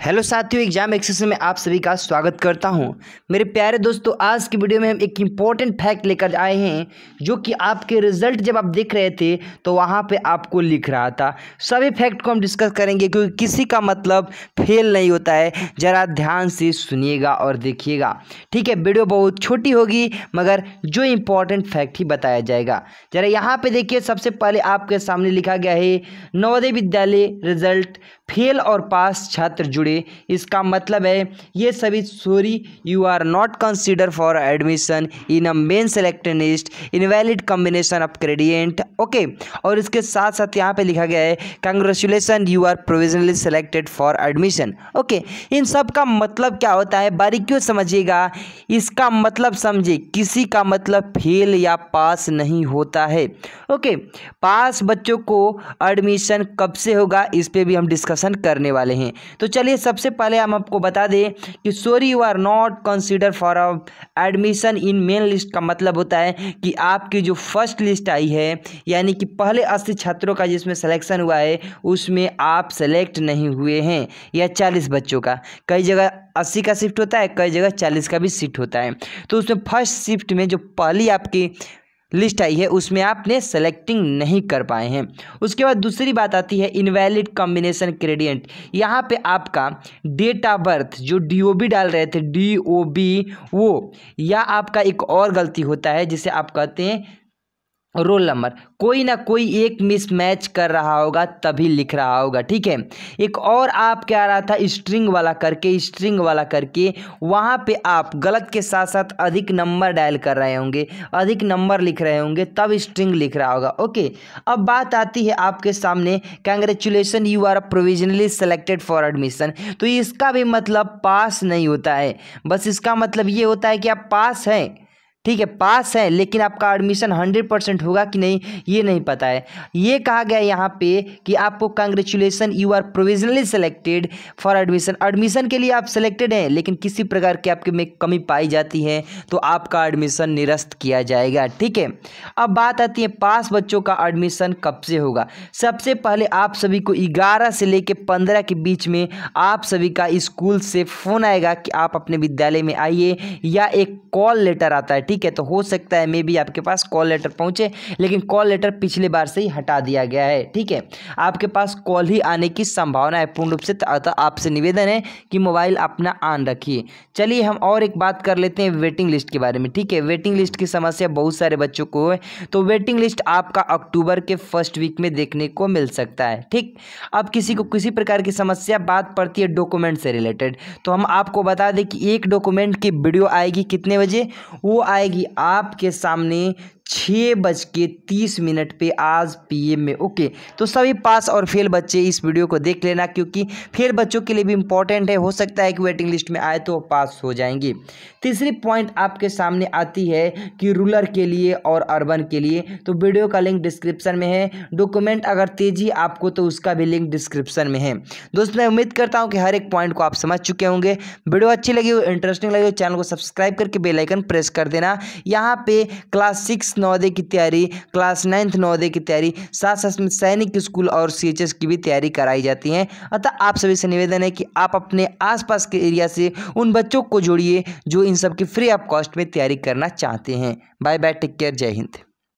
Hello साथियों, exam access में आप सभी का स्वागत करता हूँ। मेरे प्यारे दोस्तों, आज की वीडियो में हम एक इंपॉर्टेंट फैक्ट लेकर आए हैं, जो कि आपके रिज़ल्ट जब आप देख रहे थे तो वहाँ पे आपको लिख रहा था। सभी फैक्ट को हम डिस्कस करेंगे, क्योंकि किसी का मतलब फेल नहीं होता है। ज़रा ध्यान से सुनिएगा और देखिएगा। ठीक है, वीडियो बहुत छोटी होगी, मगर जो इम्पोर्टेंट फैक्ट ही बताया जाएगा। ज़रा यहाँ पर देखिए, सबसे पहले आपके सामने लिखा गया है, नवोदय विद्यालय रिज़ल्ट फेल और पास छात्र जुड़े इसका मतलब है, ये सभी sorry you are not consider for admission in a main selected list invalid combination of gradient okay और इसके साथ साथ यहाँ पे लिखा गया है congratulation you are provisionally selected for admission okay इन सब का मतलब क्या होता है? बारीकियों समझिएगा? इसका मतलब समझे किसी का मतलब फेल या पास नहीं होता है ओके पास बच्चों को एडमिशन कब से होगा? इस पर भी हम डिस्कशन करने वाले हैं। तो चलिए सबसे पहले हम आपको बता दें कि sorry you are not consider for admission in main list का मतलब होता है कि आपकी जो फ़र्स्ट लिस्ट आई है, यानी कि पहले अस्सी छात्रों का जिसमें सिलेक्शन हुआ है, उसमें आप सेलेक्ट नहीं हुए हैं, या चालीस बच्चों का। कई जगह अस्सी का शिफ्ट होता है, कई जगह चालीस का भी शिफ्ट होता है। तो उसमें फ़र्स्ट शिफ्ट में जो पहली आपकी लिस्ट आई है, उसमें आपने सेलेक्टिंग नहीं कर पाए हैं। उसके बाद दूसरी बात आती है इनवैलिड कॉम्बिनेशन क्रेडियंट यहाँ पे आपका डेट ऑफ़ बर्थ जो डीओबी डाल रहे थे डी ओ बी वो, या आपका एक और गलती होता है, जिसे आप कहते हैं रोल नंबर कोई ना कोई एक मिस मैच कर रहा होगा, तभी लिख रहा होगा, ठीक है? एक और आप क्या रहा था? स्ट्रिंग वाला करके स्ट्रिंग वाला करके, वहाँ पे आप गलत के साथ साथ अधिक नंबर डायल कर रहे होंगे, अधिक नंबर लिख रहे होंगे, तब स्ट्रिंग लिख रहा होगा, ओके? अब बात आती है आपके सामने congratulation you are provisionally selected for admission तो इसका भी मतलब पास नहीं होता है। बस इसका मतलब ये होता है कि आप पास हैं। ठीक है, पास है, लेकिन आपका एडमिशन हंड्रेड परसेंट होगा कि नहीं, ये नहीं पता है। ये कहा गया यहाँ पे कि आपको congratulation you are provisionally selected for admission admission के लिए आप सेलेक्टेड हैं, लेकिन किसी प्रकार के आपके में कमी पाई जाती है तो आपका एडमिशन निरस्त किया जाएगा, ठीक है? अब बात आती है, पास बच्चों का एडमिशन कब से होगा? सबसे पहले आप सभी को ग्यारह से लेकर पंद्रह के बीच में आप सभी का स्कूल से फ़ोन आएगा कि आप अपने विद्यालय में आइए, या एक कॉल लेटर आता है, ठीक है तो हो सकता है मे भी आपके पास कॉल लेटर पहुँचे, लेकिन कॉल लेटर पिछले बार से ही हटा दिया गया है, ठीक है? आपके पास कॉल ही आने की संभावना है, पूर्ण रूप से अतः आपसे निवेदन है कि मोबाइल अपना ऑन रखिए। चलिए, हम और एक बात कर लेते हैं वेटिंग लिस्ट के बारे में, ठीक है? वेटिंग लिस्ट की समस्या बहुत सारे बच्चों को है तो वेटिंग लिस्ट आपका अक्टूबर के फ़र्स्ट वीक में देखने को मिल सकता है, ठीक? अब किसी को किसी प्रकार की समस्या, बात पड़ती है डॉक्यूमेंट से रिलेटेड तो हम आपको बता दें कि एक डॉक्यूमेंट की वीडियो आएगी कितने बजे? वो आए आएगी आपके सामने छः बज के तीस मिनट पे आज पीएम में। ओके तो सभी पास और फेल बच्चे इस वीडियो को देख लेना, क्योंकि फेल बच्चों के लिए भी इंपॉर्टेंट है। हो सकता है कि वेटिंग लिस्ट में आए तो पास हो जाएँगे। तीसरी पॉइंट आपके सामने आती है कि रूरल के लिए और अर्बन के लिए। तो वीडियो का लिंक डिस्क्रिप्शन में है। डॉक्यूमेंट अगर तेज़ी आपको तो उसका भी लिंक डिस्क्रिप्शन में है। दोस्तों, मैं उम्मीद करता हूँ कि हर एक पॉइंट को आप समझ चुके होंगे। वीडियो अच्छी लगी हो इंटरेस्टिंग लगी हो, चैनल को सब्सक्राइब करके बेलाइकन प्रेस कर देना। यहाँ पे क्लास सिक्स नवोदय की तैयारी, क्लास नाइन्थ नवोदय की तैयारी साथ साथ में सैनिक स्कूल और सी की भी तैयारी कराई जाती है। अतः आप सभी से निवेदन है कि आप अपने आसपास के एरिया से उन बच्चों को जोड़िए, जो इन सब की फ्री ऑफ़ कॉस्ट में तैयारी करना चाहते हैं। बाय बाय टेक केयर, जय हिंद।